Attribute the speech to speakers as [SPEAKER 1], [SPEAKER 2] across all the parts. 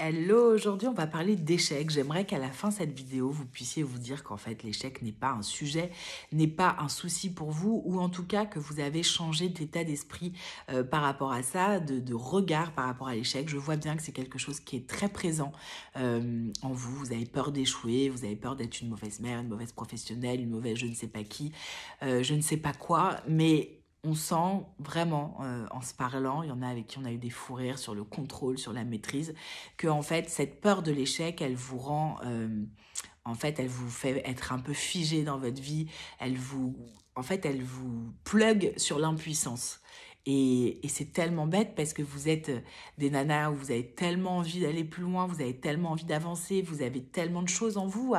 [SPEAKER 1] Hello, aujourd'hui on va parler d'échecs. J'aimerais qu'à la fin de cette vidéo, vous puissiez vous dire qu'en fait l'échec n'est pas un sujet, n'est pas un souci pour vous, ou en tout cas que vous avez changé d'état d'esprit euh, par rapport à ça, de, regard par rapport à l'échec. Je vois bien que c'est quelque chose qui est très présent euh, en vous. Vous avez peur d'échouer, vous avez peur d'être une mauvaise mère, une mauvaise professionnelle, une mauvaise je ne sais pas qui, euh, je ne sais pas quoi, mais on sent vraiment, euh, en se parlant, il y en a avec qui on a eu des fous rires sur le contrôle, sur la maîtrise, que en fait, cette peur de l'échec, elle vous rend, euh, en fait, elle vous fait être un peu figé dans votre vie, elle vous, en fait, elle vous plug sur l'impuissance. Et, c'est tellement bête parce que vous êtes euh, des nanas où vous avez tellement envie d'aller plus loin, vous avez tellement envie d'avancer, vous avez tellement de choses en vous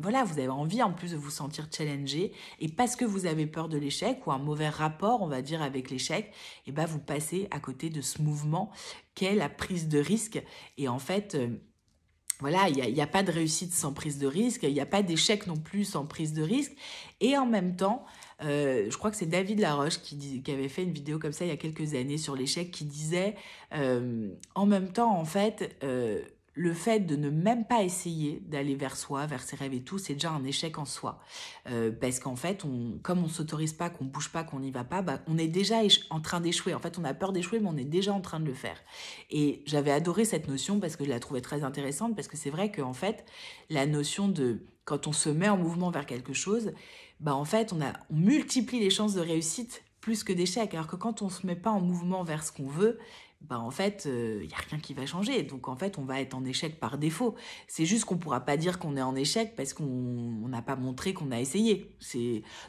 [SPEAKER 1] Voilà, vous avez envie en plus de vous sentir challengé. Et parce que vous avez peur de l'échec ou un mauvais rapport, on va dire, avec l'échec, et eh ben vous passez à côté de ce mouvement qu'est la prise de risque. Et en fait... Voilà, il n'y a, pas de réussite sans prise de risque, il n'y a pas d'échec non plus sans prise de risque. Et en même temps, euh, je crois que c'est David Laroche qui, qui, avait fait une vidéo comme ça il y a quelques années sur l'échec qui disait euh, en même temps en fait euh, le fait de ne même pas essayer d'aller vers soi, vers ses rêves et tout, c'est déjà un échec en soi. parce qu'en fait, comme on s'autorise pas, qu'on bouge pas, qu'on n'y va pas, bah, on est déjà en train d'échouer. En fait, on a peur d'échouer, mais on est déjà en train de le faire. Et j'avais adoré cette notion parce que je la trouvais très intéressante, parce que c'est vrai qu'en fait, la notion de quand on se met en mouvement vers quelque chose, bah en fait, on, a, on multiplie les chances de réussite plus que d'échec. Alors que quand on ne se met pas en mouvement vers ce qu'on veut, bah en fait, il euh, n'y a rien qui va changer. Donc en fait, on va être en échec par défaut. C'est juste qu'on ne pourra pas dire qu'on est en échec parce qu'on n'a pas montré qu'on a essayé.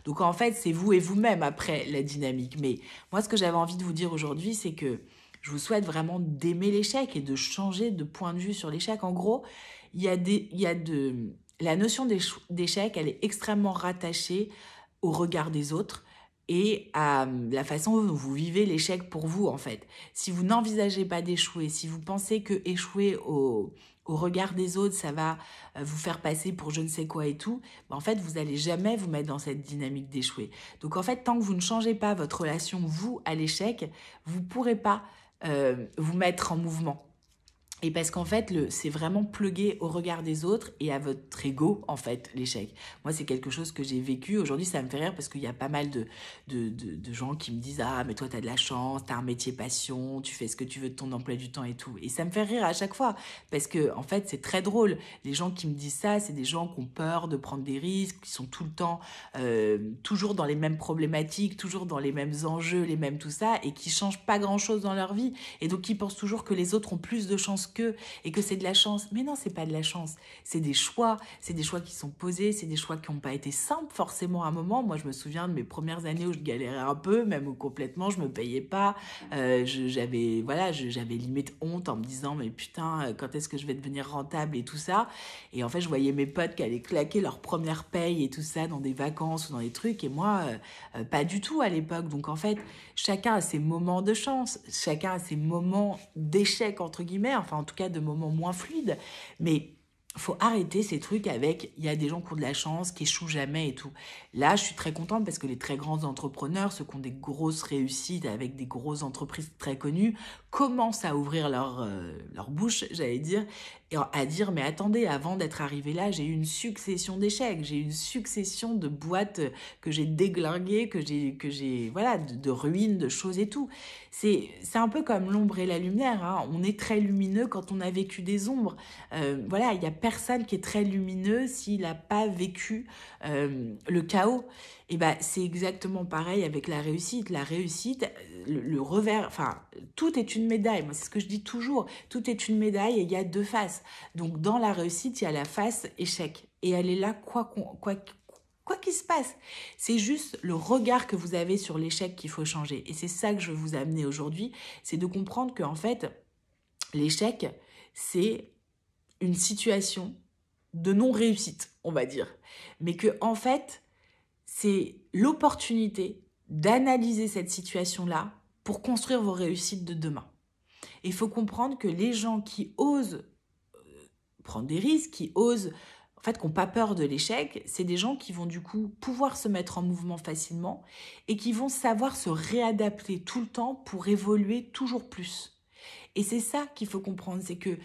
[SPEAKER 1] Donc en fait, c'est vous et vous-même après la dynamique. Mais moi, ce que j'avais envie de vous dire aujourd'hui, c'est que je vous souhaite vraiment d'aimer l'échec et de changer de point de vue sur l'échec. En gros, il y a de, la notion d'échec, elle est extrêmement rattachée au regard des autres et à la façon dont vous vivez l'échec pour vous, en fait. Si vous n'envisagez pas d'échouer, si vous pensez que échouer au, regard des autres, ça va euh, vous faire passer pour je ne sais quoi et tout, ben, en fait, vous n'allez jamais vous mettre dans cette dynamique d'échouer. Donc, en fait, tant que vous ne changez pas votre relation, vous, à l'échec, vous ne pourrez pas euh, vous mettre en mouvement. Et parce qu'en fait, c'est vraiment plugué au regard des autres et à votre ego, en fait, l'échec. Moi, c'est quelque chose que j'ai vécu. Aujourd'hui, ça me fait rire parce qu'il y a pas mal de, de, gens qui me disent Ah, mais toi, tu as de la chance, tu as un métier passion, tu fais ce que tu veux de ton emploi du temps et tout. Et ça me fait rire à chaque fois parce que, en fait, c'est très drôle. Les gens qui me disent ça, c'est des gens qui ont peur de prendre des risques, qui sont tout le temps, euh, toujours dans les mêmes problématiques, toujours dans les mêmes enjeux, les mêmes tout ça, et qui changent pas grand chose dans leur vie. Et donc, qui pensent toujours que les autres ont plus de chance et que c'est de la chance. Mais non, c'est pas de la chance. C'est des choix. C'est des choix qui sont posés. C'est des choix qui n'ont pas été simples forcément à un moment. Moi, je me souviens de mes premières années où je galérais un peu, même où complètement je me payais pas. Euh, j'avais voilà, j'avais limite honte en me disant mais putain, euh, quand est-ce que je vais devenir rentable et tout ça? Et en fait, je voyais mes potes qui allaient claquer leur première paye et tout ça dans des vacances ou dans des trucs et moi, euh, pas du tout à l'époque. Donc en fait, chacun a ses moments de chance, chacun a ses moments d'échec entre guillemets. Enfin, en tout cas de moments moins fluides. Mais faut arrêter ces trucs avec il y a des gens qui ont de la chance, qui échouent jamais et tout. Là, je suis très contente parce que les très grands entrepreneurs, ceux qui ont des grosses réussites avec des grosses entreprises très connues, commencent à ouvrir leur, euh, leur bouche, j'allais dire, à dire mais attendez, avant d'être arrivé là, j'ai eu une succession d'échecs, j'ai eu une succession de boîtes que j'ai déglinguées, que j'ai que j'ai voilà, de, ruines, de choses et tout. C'est c'est un peu comme l'ombre et la lumière, hein. on est très lumineux quand on a vécu des ombres. Euh, voilà, il y a personne qui est très lumineux s'il n'a pas vécu euh, le chaos. Et ben c'est exactement pareil avec la réussite. La réussite, le, revers, enfin tout est une médaille. Moi c'est ce que je dis toujours. Tout est une médaille et il y a deux faces. Donc dans la réussite il y a la face échec et elle est là quoi quoi quoi qu'il se passe. C'est juste le regard que vous avez sur l'échec qu'il faut changer. Et c'est ça que je veux vous amener aujourd'hui, c'est de comprendre que en fait l'échec c'est une situation de non-réussite, on va dire. Mais que, en fait, c'est l'opportunité d'analyser cette situation-là pour construire vos réussites de demain. Il faut comprendre que les gens qui osent euh, prendre des risques, qui osent, en fait, qui n'ont pas peur de l'échec, c'est des gens qui vont du coup pouvoir se mettre en mouvement facilement et qui vont savoir se réadapter tout le temps pour évoluer toujours plus. Et c'est ça qu'il faut comprendre, c'est que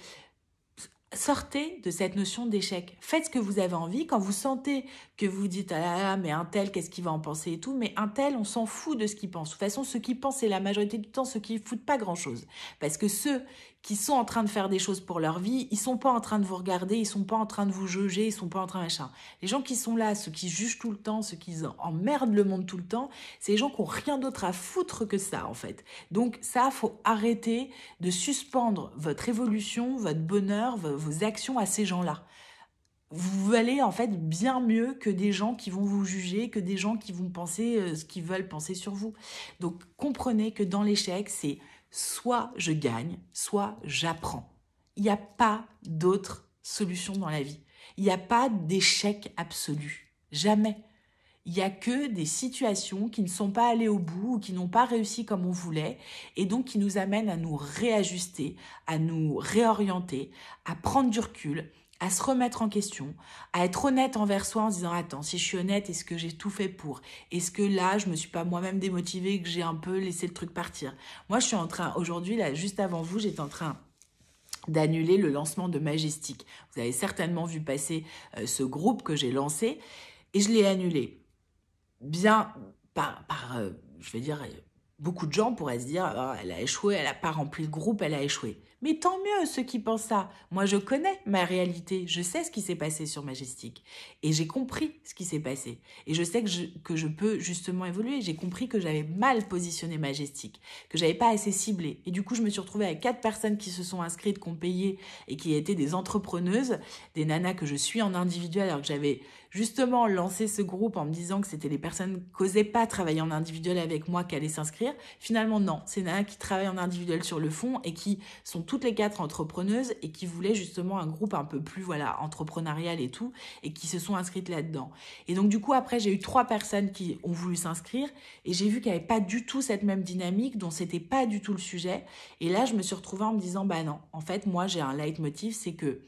[SPEAKER 1] sortez de cette notion d'échec. Faites ce que vous avez envie. Quand vous sentez que vous dites ah là là, mais un tel, qu'est-ce qu'il va en penser et tout, mais un tel, on s'en fout de ce qu'il pense. De toute façon, ce qu'il pense, c'est la majorité du temps ceux qui foutent pas grand chose. Parce que ceux qui sont en train de faire des choses pour leur vie, ils sont pas en train de vous regarder, ils sont pas en train de vous juger, ils sont pas en train de machin. Les gens qui sont là, ceux qui jugent tout le temps, ceux qui emmerdent le monde tout le temps, c'est les gens qui ont rien d'autre à foutre que ça, en fait. Donc, ça, faut arrêter de suspendre votre évolution, votre bonheur, vos actions à ces gens-là. Vous allez en fait bien mieux que des gens qui vont vous juger, que des gens qui vont penser euh, ce qu'ils veulent penser sur vous. Donc comprenez que dans l'échec, c'est soit je gagne, soit j'apprends. Il n'y a pas d'autre solution dans la vie. Il n'y a pas d'échec absolu. Jamais. Il n'y a que des situations qui ne sont pas allées au bout ou qui n'ont pas réussi comme on voulait et donc qui nous amènent à nous réajuster, à nous réorienter, à prendre du recul, à se remettre en question, à être honnête envers soi en se disant attends, si je suis honnête, est-ce que j'ai tout fait pour? Est-ce que là, je me suis pas moi-même démotivée, que j'ai un peu laissé le truc partir? Moi, je suis en train, aujourd'hui, là, juste avant vous, j'étais en train d'annuler le lancement de Majestic. Vous avez certainement vu passer euh, ce groupe que j'ai lancé et je l'ai annulé bien par, euh, je vais dire, beaucoup de gens pourraient se dire, oh, elle a échoué, elle n'a pas rempli le groupe, elle a échoué. Mais tant mieux ceux qui pensent ça. Moi, je connais ma réalité. Je sais ce qui s'est passé sur Majestic. Et j'ai compris ce qui s'est passé. Et je sais que je, que je peux justement évoluer. J'ai compris que j'avais mal positionné Majestic, que j'avais pas assez ciblé. Et du coup, je me suis retrouvée avec quatre personnes qui se sont inscrites, qui ont payé et qui étaient des entrepreneuses, des nanas que je suis en individuel alors que j'avais justement lancé ce groupe en me disant que c'était les personnes qui n'osaient pas travailler en individuel avec moi qui allaient s'inscrire. Finalement, non. C'est Nana qui travaillent en individuel sur le fond et qui sont toutes les quatre entrepreneuses et qui voulaient justement un groupe un peu plus, voilà, entrepreneurial et tout, et qui se sont inscrites là-dedans. Et donc, du coup, après, j'ai eu trois personnes qui ont voulu s'inscrire et j'ai vu qu'il n'y avait pas du tout cette même dynamique, dont c'était pas du tout le sujet. Et là, je me suis retrouvée en me disant, bah non, en fait, moi, j'ai un leitmotiv, c'est que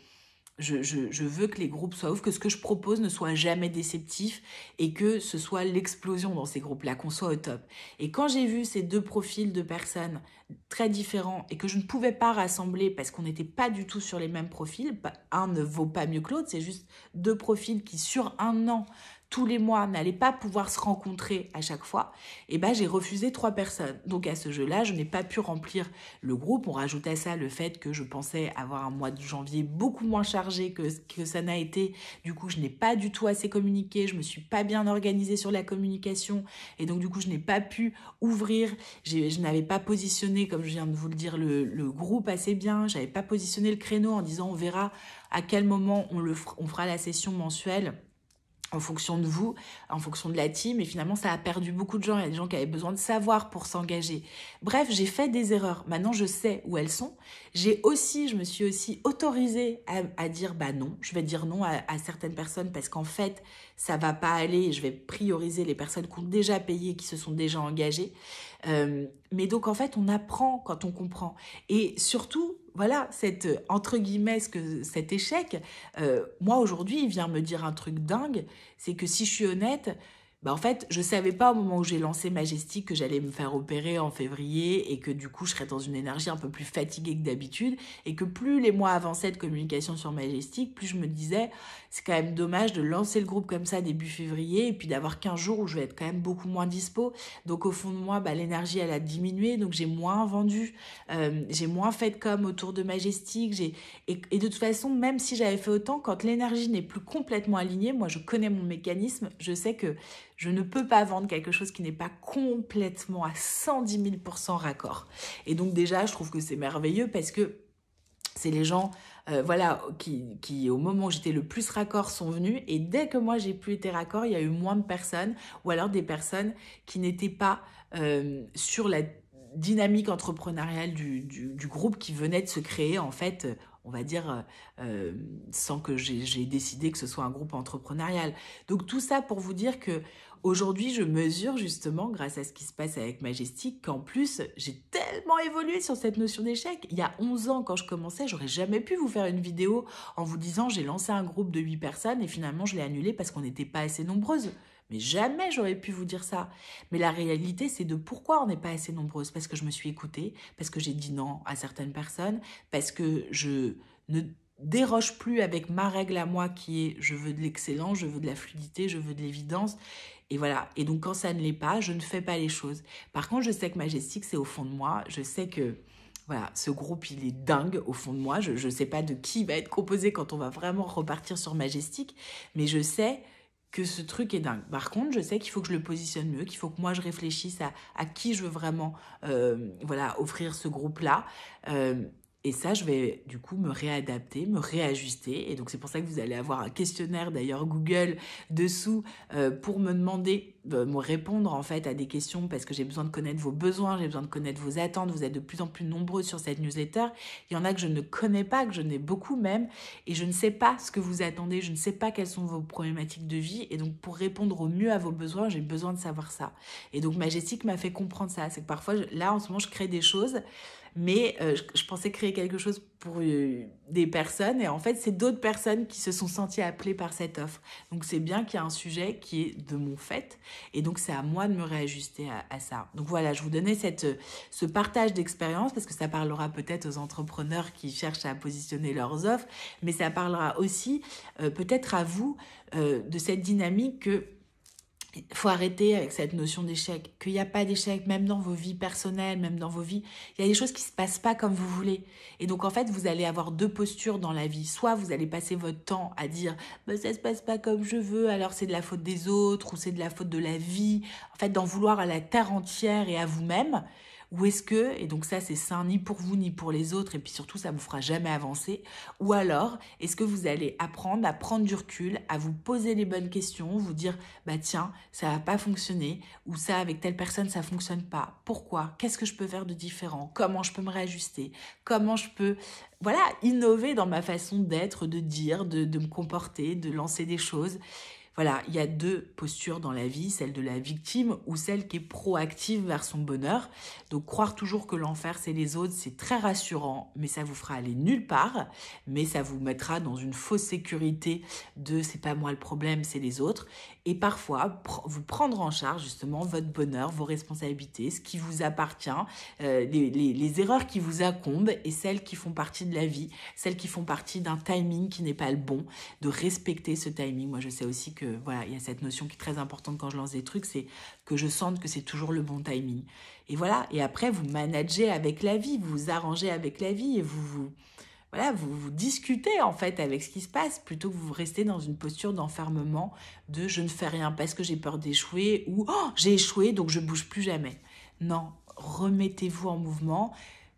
[SPEAKER 1] je, veux que les groupes soient ouf, que ce que je propose ne soit jamais déceptif et que ce soit l'explosion dans ces groupes-là, qu'on soit au top. Et quand j'ai vu ces deux profils de personnes très différents et que je ne pouvais pas rassembler parce qu'on n'était pas du tout sur les mêmes profils, un ne vaut pas mieux que l'autre, c'est juste deux profils qui sur un an tous les mois n'allaient pas pouvoir se rencontrer à chaque fois, et eh ben j'ai refusé trois personnes. Donc à ce jeu-là, je n'ai pas pu remplir le groupe. On rajoute à ça le fait que je pensais avoir un mois de janvier beaucoup moins chargé que, que ça n'a été. Du coup, je n'ai pas du tout assez communiqué, je me suis pas bien organisée sur la communication, et donc du coup, je n'ai pas pu ouvrir. Je n'avais pas positionné, comme je viens de vous le dire, le, le groupe assez bien. J'avais pas positionné le créneau en disant on verra à quel moment on, le, on fera la session mensuelle en fonction de vous, en fonction de la team, et finalement ça a perdu beaucoup de gens, il y a des gens qui avaient besoin de savoir pour s'engager. Bref, j'ai fait des erreurs, maintenant je sais où elles sont. J'ai aussi, je me suis aussi autorisée à, dire bah non, je vais dire non à, certaines personnes parce qu'en fait ça va pas aller, je vais prioriser les personnes qui ont déjà payé, qui se sont déjà engagées. Euh, mais donc en fait on apprend quand on comprend. Et surtout, voilà, cette, entre guillemets, que, cet échec, euh, moi aujourd'hui, il vient me dire un truc dingue, c'est que si je suis honnête, bah en fait, je savais pas au moment où j'ai lancé Majestic que j'allais me faire opérer en février et que du coup, je serais dans une énergie un peu plus fatiguée que d'habitude et que plus les mois avançaient de communication sur Majestic, plus je me disais, c'est quand même dommage de lancer le groupe comme ça début février et puis d'avoir 15 jours où je vais être quand même beaucoup moins dispo. Donc au fond de moi, bah, l'énergie, elle a diminué, donc j'ai moins vendu, euh, j'ai moins fait de autour de Majestic. J'ai... Et de toute façon, même si j'avais fait autant, quand l'énergie n'est plus complètement alignée, moi je connais mon mécanisme, je sais que je ne peux pas vendre quelque chose qui n'est pas complètement à 110 000% raccord. Et donc déjà, je trouve que c'est merveilleux parce que c'est les gens euh, voilà, qui, au moment où j'étais le plus raccord sont venus et dès que moi j'ai plus été raccord, il y a eu moins de personnes ou alors des personnes qui n'étaient pas euh, sur la dynamique entrepreneuriale du, groupe qui venait de se créer en fait on va dire, euh, sans que j'ai décidé que ce soit un groupe entrepreneurial. Donc tout ça pour vous dire que Aujourd'hui, je mesure justement, grâce à ce qui se passe avec Majestic, qu'en plus, j'ai tellement évolué sur cette notion d'échec. Il y a 11 ans, quand je commençais, j'aurais jamais pu vous faire une vidéo en vous disant j'ai lancé un groupe de 8 personnes et finalement je l'ai annulé parce qu'on n'était pas assez nombreuses. Mais jamais j'aurais pu vous dire ça. Mais la réalité, c'est de pourquoi on n'est pas assez nombreuses. Parce que je me suis écoutée, parce que j'ai dit non à certaines personnes, parce que je ne déroge plus avec ma règle à moi qui est je veux de l'excellence, je veux de la fluidité, je veux de l'évidence. Et voilà. Et donc, quand ça ne l'est pas, je ne fais pas les choses. Par contre, je sais que Majestic, c'est au fond de moi. Je sais que, voilà, ce groupe, il est dingue au fond de moi. Je ne sais pas de qui va être composé quand on va vraiment repartir sur Majestic. Mais je sais que ce truc est dingue. Par contre, je sais qu'il faut que je le positionne mieux, qu'il faut que moi je réfléchisse à, à qui je veux vraiment euh, voilà, offrir ce groupe-là. Euh, et ça, je vais du coup me réadapter, me réajuster. Et donc c'est pour ça que vous allez avoir un questionnaire d'ailleurs Google dessous euh, pour me demander, me répondre en fait à des questions parce que j'ai besoin de connaître vos besoins, j'ai besoin de connaître vos attentes. Vous êtes de plus en plus nombreux sur cette newsletter. Il y en a que je ne connais pas, que je n'ai beaucoup même, et je ne sais pas ce que vous attendez, je ne sais pas quelles sont vos problématiques de vie. Et donc pour répondre au mieux à vos besoins, j'ai besoin de savoir ça. Et donc Majestic m'a fait comprendre ça. C'est que parfois là en ce moment je crée des choses mais euh, je, pensais créer quelque chose pour euh, des personnes et en fait c'est d'autres personnes qui se sont senties appelées par cette offre. Donc c'est bien qu'il y a un sujet qui est de mon fait et donc c'est à moi de me réajuster à, ça. Donc voilà, je vous donnais cette, ce partage d'expérience parce que ça parlera peut-être aux entrepreneurs qui cherchent à positionner leurs offres, mais ça parlera aussi euh, peut-être à vous de cette dynamique que il faut arrêter avec cette notion d'échec, qu'il n'y a pas d'échec, même dans vos vies personnelles, même dans vos vies. Il y a des choses qui ne se passent pas comme vous voulez. Et donc, en fait, vous allez avoir deux postures dans la vie. Soit vous allez passer votre temps à dire bah, ça ne se passe pas comme je veux, alors c'est de la faute des autres ou c'est de la faute de la vie. En fait, d'en vouloir à la terre entière et à vous-même. Ou est-ce que, et donc ça c'est sain ni pour vous ni pour les autres, et puis surtout ça vous fera jamais avancer, ou alors est-ce que vous allez apprendre à prendre du recul, à vous poser les bonnes questions, vous dire bah tiens ça va pas fonctionner, ou ça avec telle personne ça fonctionne pas, pourquoi, qu'est-ce que je peux faire de différent, comment je peux me réajuster, comment je peux voilà innover dans ma façon d'être, de dire, de, de me comporter, de lancer des choses. Voilà, il y a deux postures dans la vie, celle de la victime ou celle qui est proactive vers son bonheur. Donc croire toujours que l'enfer c'est les autres, c'est très rassurant, mais ça vous fera aller nulle part, mais ça vous mettra dans une fausse sécurité de c'est pas moi le problème, c'est les autres. Et parfois, vous prendre en charge justement votre bonheur, vos responsabilités, ce qui vous appartient, euh, les, les erreurs qui vous incombent et celles qui font partie de la vie, celles qui font partie d'un timing qui n'est pas le bon, de respecter ce timing. Moi je sais aussi que voilà, il y a cette notion qui est très importante quand je lance des trucs, c'est que je sente que c'est toujours le bon timing. Et voilà, et après vous managez avec la vie, vous vous arrangez avec la vie et vous vous voilà, vous, vous discutez en fait avec ce qui se passe plutôt que vous restez dans une posture d'enfermement de je ne fais rien parce que j'ai peur d'échouer ou oh, j'ai échoué donc je bouge plus jamais. Non, remettez-vous en mouvement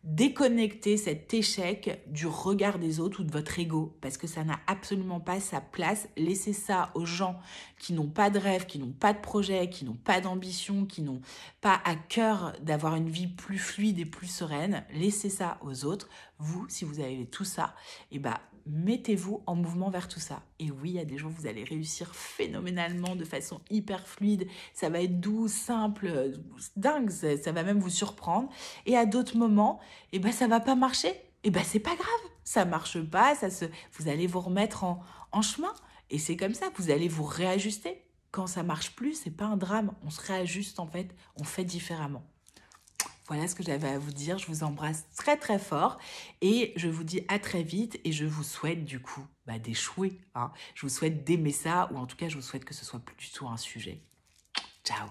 [SPEAKER 1] déconnecter cet échec du regard des autres ou de votre ego parce que ça n'a absolument pas sa place. Laissez ça aux gens qui n'ont pas de rêve, qui n'ont pas de projet, qui n'ont pas d'ambition, qui n'ont pas à cœur d'avoir une vie plus fluide et plus sereine. Laissez ça aux autres. Vous, si vous avez tout ça, et eh ben, mettez-vous en mouvement vers tout ça. Et oui, il y a des jours, vous allez réussir phénoménalement, de façon hyper fluide. Ça va être doux, simple, dingue. Ça, va même vous surprendre. Et à d'autres moments, eh ben, ça va pas marcher. Et eh ben, c'est pas grave. Ça marche pas. Ça se, vous allez vous remettre en, en chemin. Et c'est comme ça. Vous allez vous réajuster. Quand ça marche plus, c'est pas un drame. On se réajuste en fait. On fait différemment. Voilà ce que j'avais à vous dire. Je vous embrasse très très fort et je vous dis à très vite et je vous souhaite du coup bah, d'échouer. Hein. Je vous souhaite d'aimer ça ou en tout cas je vous souhaite que ce soit plus du tout un sujet. Ciao